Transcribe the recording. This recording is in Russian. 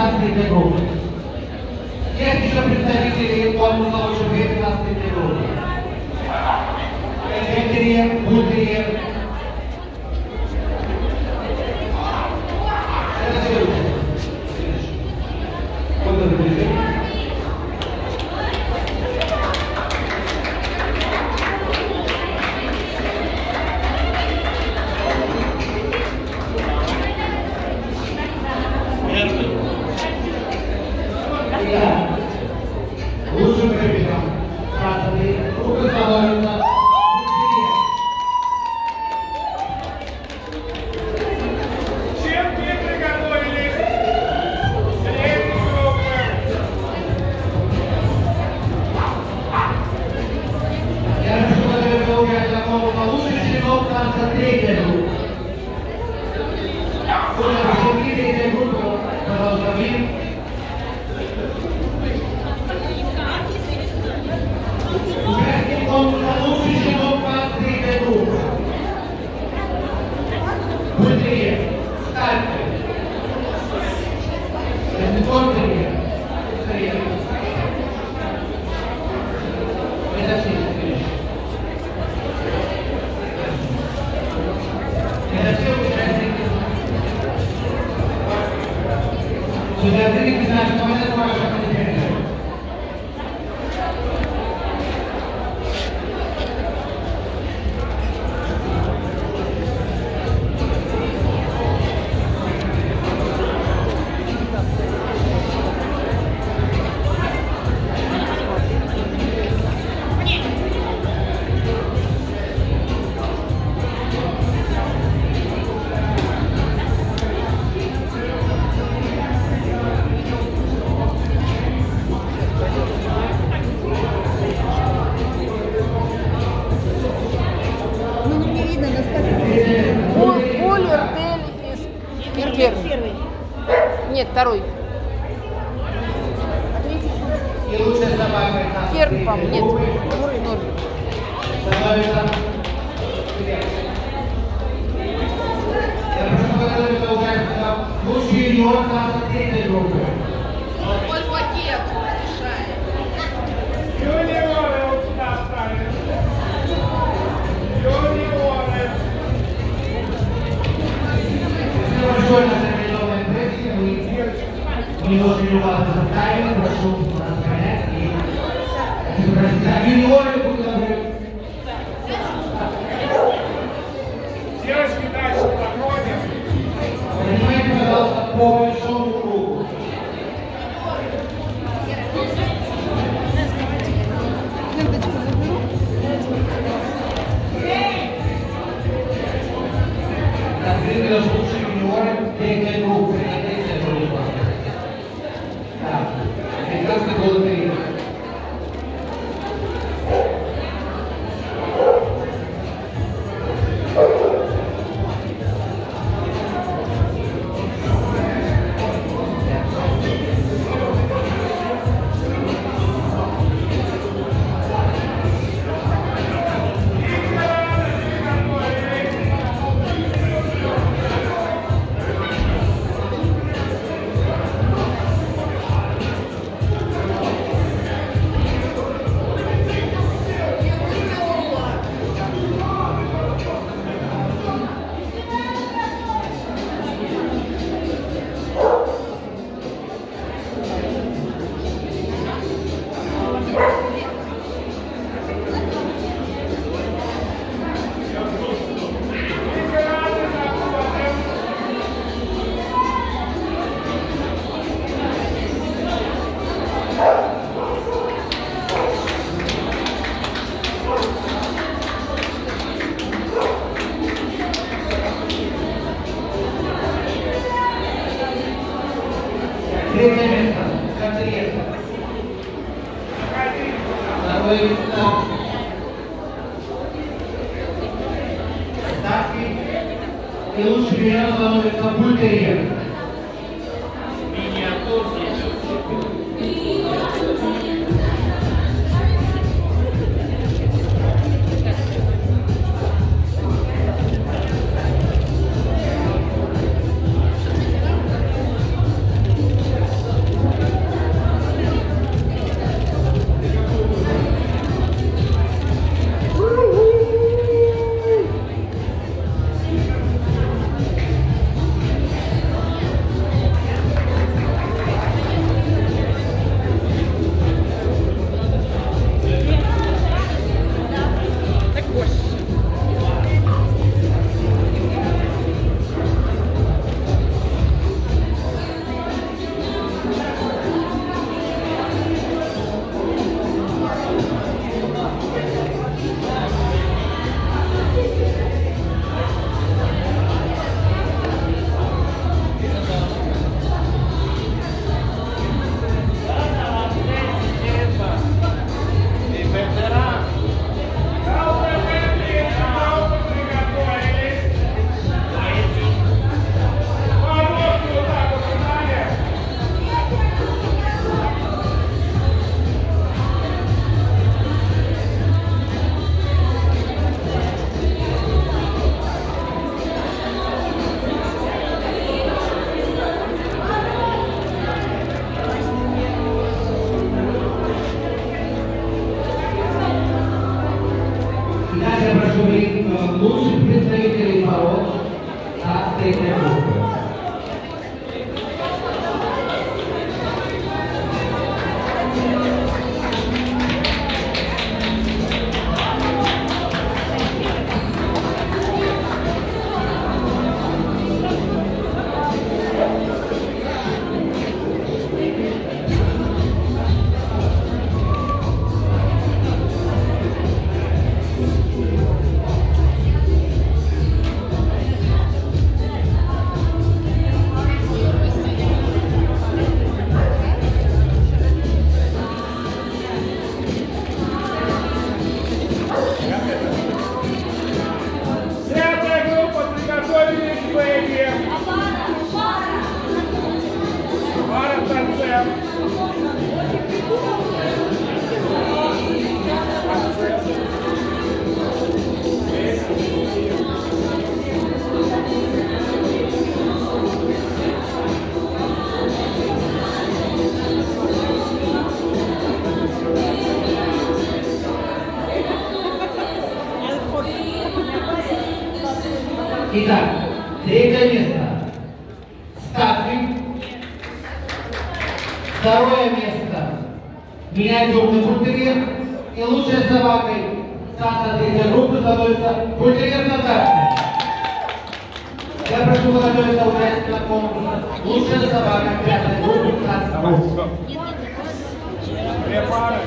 Class printed होगा यह पिछले प्रिंटर के लिए कौन सा वर्ष वेट क्लास प्रिंटेड होगा भूल के видно, насколько... Колер, Дель и Первый. Нет, второй. Керк, по нет. Ноль, ноль. Лучший юниор нашей третьей группы. rigore di 90 portare, prossimo, una scaretta, e... Io Staff, Yunus Biran, Vamos, Campo Teia. Итак, третье место. Ставки. Второе место. Миниатюрный бультерьер. И лучшей собакой старта третьей группы становится бультерьер Наташка. Я прошу подготовиться участников конкурса. Лучшая собака пятой группы старта. Две пары.